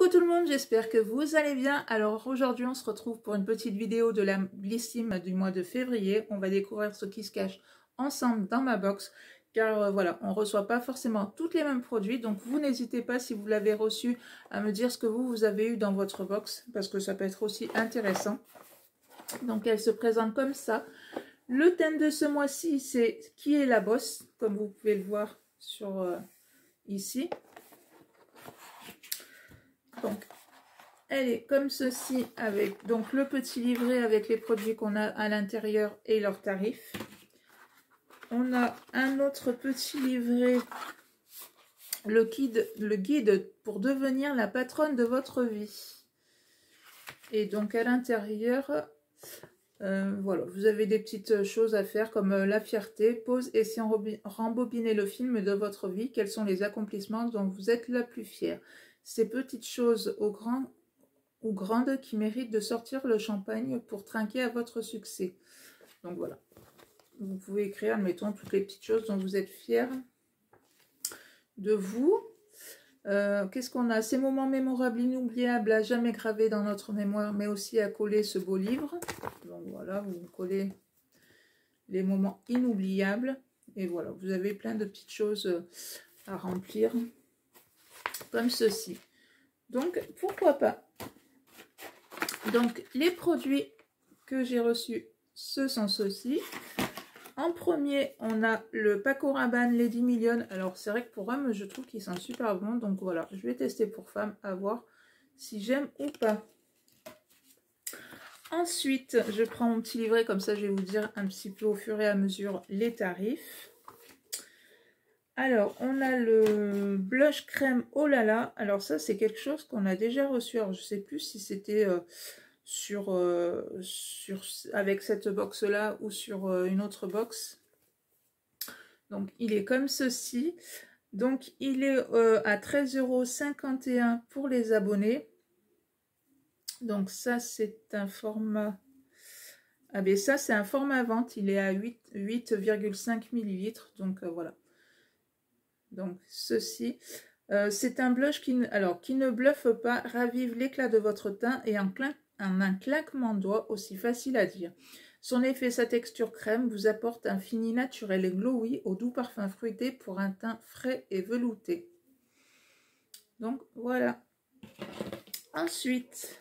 Coucou tout le monde, j'espère que vous allez bien. Alors aujourd'hui on se retrouve pour une petite vidéo de la blissime du mois de février. On va découvrir ce qui se cache ensemble dans ma box. Car euh, voilà, on reçoit pas forcément tous les mêmes produits. Donc vous n'hésitez pas si vous l'avez reçu à me dire ce que vous, vous avez eu dans votre box. Parce que ça peut être aussi intéressant. Donc elle se présente comme ça. Le thème de ce mois-ci c'est qui est la bosse. Comme vous pouvez le voir sur euh, ici. Donc, elle est comme ceci avec donc le petit livret avec les produits qu'on a à l'intérieur et leurs tarifs. On a un autre petit livret, le guide, le guide pour devenir la patronne de votre vie. Et donc à l'intérieur, euh, voilà, vous avez des petites choses à faire comme euh, la fierté, pause et si on rembobiner le film de votre vie, quels sont les accomplissements dont vous êtes la plus fière ces petites choses au grand ou grandes qui méritent de sortir le champagne pour trinquer à votre succès. Donc voilà. Vous pouvez écrire, mettons, toutes les petites choses dont vous êtes fiers de vous. Euh, qu'est-ce qu'on a? Ces moments mémorables, inoubliables, à jamais gravés dans notre mémoire, mais aussi à coller ce beau livre. Donc voilà, vous collez les moments inoubliables. Et voilà, vous avez plein de petites choses à remplir comme ceci. Donc, pourquoi pas Donc, les produits que j'ai reçus, ce sont ceux-ci. En premier, on a le Paco Rabanne Lady Million. Alors, c'est vrai que pour hommes, je trouve qu'ils sont super bons. Donc, voilà, je vais tester pour femmes, à voir si j'aime ou pas. Ensuite, je prends mon petit livret, comme ça, je vais vous dire un petit peu au fur et à mesure les tarifs. Alors, on a le blush crème Oh. Alors ça, c'est quelque chose qu'on a déjà reçu. Alors, je ne sais plus si c'était euh, euh, avec cette box-là ou sur euh, une autre box. Donc, il est comme ceci. Donc, il est à 13,51€ pour les abonnés. Donc, ça, c'est un format... Ah ben ça, c'est un format vente. Il est à 8,5 ml. Donc, voilà. Donc, ceci. Euh, c'est un blush qui, alors, qui ne bluffe pas, ravive l'éclat de votre teint et en, un claquement de doigts aussi facile à dire. Son effet, sa texture crème vous apporte un fini naturel et glowy au doux parfum fruité pour un teint frais et velouté. Donc voilà. Ensuite,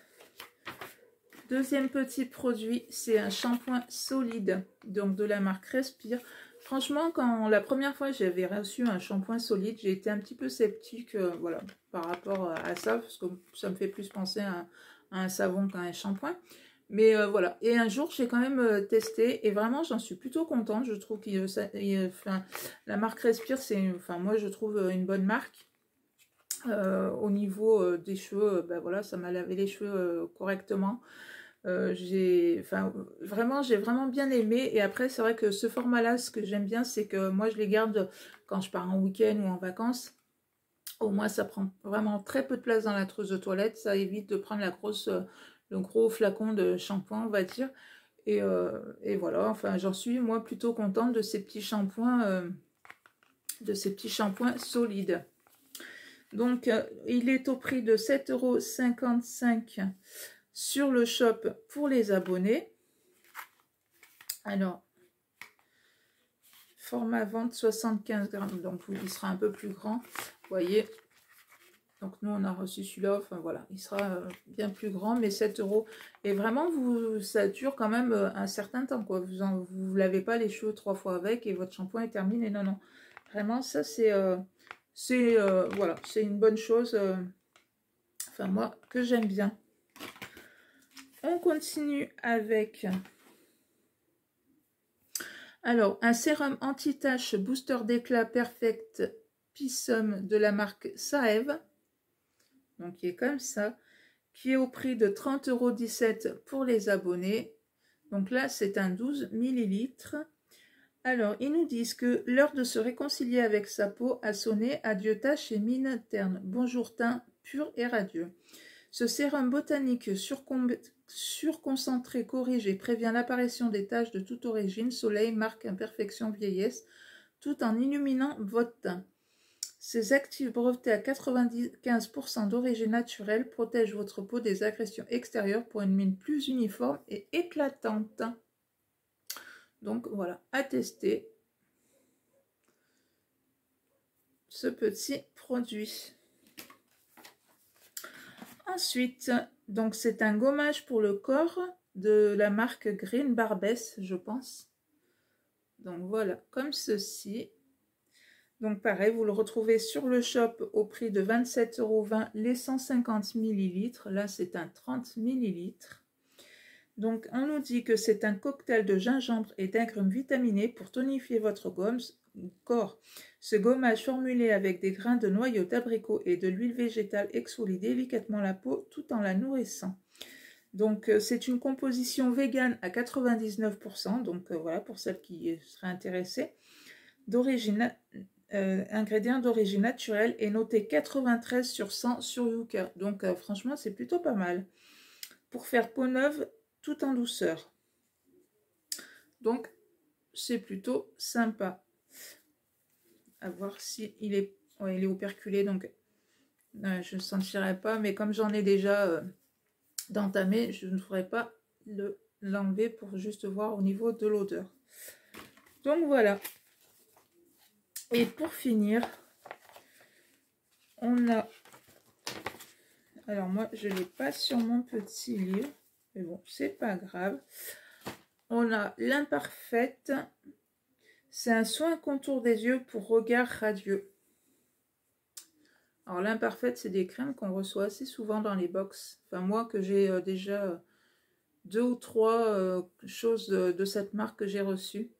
deuxième petit produit, c'est un shampoing solide, donc de la marque Respire. Franchement, quand la première fois j'avais reçu un shampoing solide, j'ai été un petit peu sceptique euh, voilà, par rapport à ça, parce que ça me fait plus penser à, un savon qu'à un shampoing. Mais euh, voilà, et un jour j'ai quand même euh, testé et vraiment j'en suis plutôt contente. Je trouve que la marque Respire, c'est moi je trouve une bonne marque. au niveau des cheveux, ben voilà, ça m'a lavé les cheveux correctement. Euh, j'ai, enfin, vraiment, j'ai vraiment bien aimé. Et après, c'est vrai que ce format-là, ce que j'aime bien, c'est que moi, je les garde quand je pars en week-end ou en vacances. Au moins, ça prend vraiment très peu de place dans la trousse de toilette. Ça évite de prendre la grosse, le gros flacon de shampoing, on va dire. Et, euh, et voilà, enfin, j'en suis, moi, plutôt contente de ces petits shampoings, euh, de ces petits shampoings solides. Donc, il est au prix de 7,55€ sur le shop pour les abonnés. Alors, format vente 75 grammes, donc il sera un peu plus grand, vous voyez. Donc nous on a reçu celui-là, enfin voilà, il sera euh, bien plus grand, mais 7 euros. Et vraiment, vous, ça dure quand même euh, un certain temps, quoi. Vous ne vous lavez pas les cheveux trois fois avec et votre shampoing est terminé. Non, non. Vraiment, ça c'est, euh, c'est voilà, c'est une bonne chose. enfin moi, que j'aime bien. On continue avec... Alors, un sérum anti-tache booster d'éclat perfect Pissum de la marque Saev. Donc, qui est comme ça. Qui est au prix de 30,17€ pour les abonnés. Donc là, c'est un 12 ml. Alors, ils nous disent que l'heure de se réconcilier avec sa peau a sonné. Adieu tache et mine terne. Bonjour teint pur et radieux. Ce sérum botanique surconcentré corrige et prévient l'apparition des taches de toute origine, soleil, marque, imperfection, vieillesse, tout en illuminant votre teint. Ces actifs brevetés à 95% d'origine naturelle protègent votre peau des agressions extérieures pour une mine plus uniforme et éclatante. Donc voilà, à tester ce petit produit. Ensuite, donc c'est un gommage pour le corps de la marque Green Barbès, je pense. Donc voilà, comme ceci. Donc pareil, vous le retrouvez sur le shop au prix de 27,20€ les 150 ml. Là, c'est un 30 ml. Donc on nous dit que c'est un cocktail de gingembre et d'agrumes vitaminés pour tonifier votre gomme, Ce gommage formulé avec des grains de noyau d'abricot et de l'huile végétale exfolie délicatement la peau tout en la nourrissant. Donc euh, c'est une composition végane à 99%, donc euh, voilà pour celles qui seraient intéressées. D'origine euh, ingrédients d'origine naturelle et noté 93 sur 100 sur Yuka. Donc franchement c'est plutôt pas mal. Pour faire peau neuve tout en douceur. Donc c'est plutôt sympa voir si il est, il est operculé, donc euh, je ne sentirai pas, mais comme j'en ai déjà euh, d'entamé, je ne ferai pas l'enlever pour juste voir au niveau de l'odeur. Donc voilà. Et pour finir, on a... Alors moi, je l'ai pas sur mon petit livre, mais bon, c'est pas grave. On a l'imparfaite c'est un soin contour des yeux pour regard radieux. Alors l'imparfaite, c'est des crèmes qu'on reçoit assez souvent dans les box. Enfin moi que j'ai euh, déjà euh, deux ou trois euh, choses de, cette marque que j'ai reçues.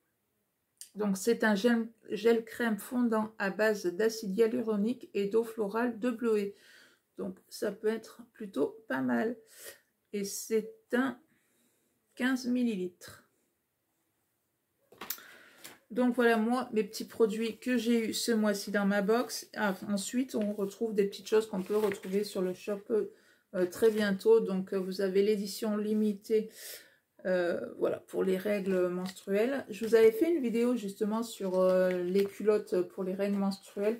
Donc c'est un gel, crème fondant à base d'acide hyaluronique et d'eau florale de bleuet. Donc ça peut être plutôt pas mal. Et c'est un 15 millilitres. Donc voilà moi mes petits produits que j'ai eu ce mois-ci dans ma box. Ah, ensuite on retrouve des petites choses qu'on peut retrouver sur le shop euh, très bientôt. Donc euh, vous avez l'édition limitée euh, voilà pour les règles menstruelles. Je vous avais fait une vidéo justement sur les culottes pour les règles menstruelles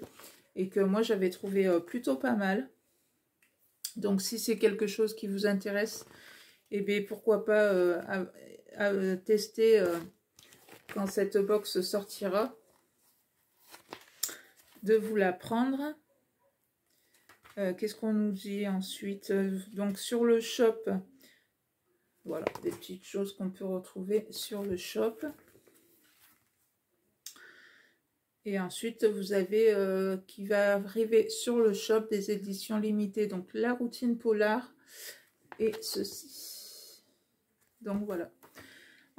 et que moi j'avais trouvé plutôt pas mal. Donc si c'est quelque chose qui vous intéresse, et eh bien pourquoi pas tester quand cette box sortira, de vous la prendre. Euh, qu'est-ce qu'on nous dit ensuite? Donc sur le shop, voilà, des petites choses qu'on peut retrouver sur le shop. Et ensuite, vous avez euh, qui va arriver sur le shop des éditions limitées. Donc la routine polar et ceci. Donc voilà.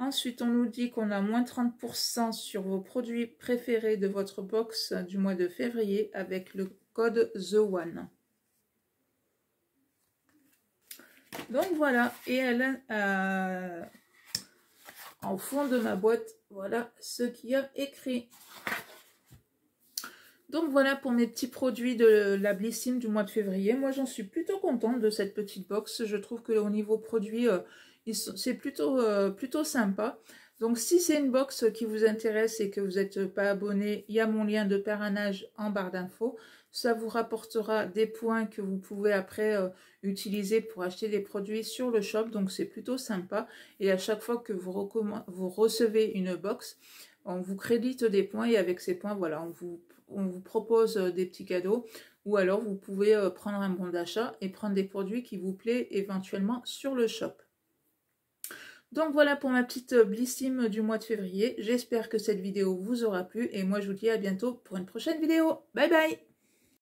Ensuite, on nous dit qu'on a moins 30% sur vos produits préférés de votre box du mois de février avec le code The One. Donc voilà, et elle a, en fond de ma boîte, voilà ce qu'il y a écrit. Donc voilà pour mes petits produits de la Blissim du mois de février. Moi j'en suis plutôt contente de cette petite box. Je trouve que au niveau produit, euh, c'est plutôt, euh, plutôt sympa. Donc si c'est une box qui vous intéresse et que vous n'êtes pas abonné, il y a mon lien de parrainage en barre d'infos. Ça vous rapportera des points que vous pouvez après euh, utiliser pour acheter des produits sur le shop. Donc c'est plutôt sympa. Et à chaque fois que vous, recevez une box, on vous crédite des points et avec ces points, voilà, on vous, propose euh, des petits cadeaux. Ou alors vous pouvez prendre un bon d'achat et prendre des produits qui vous plaisent éventuellement sur le shop. Donc voilà pour ma petite blissime du mois de février. J'espère que cette vidéo vous aura plu et moi je vous dis à bientôt pour une prochaine vidéo. Bye bye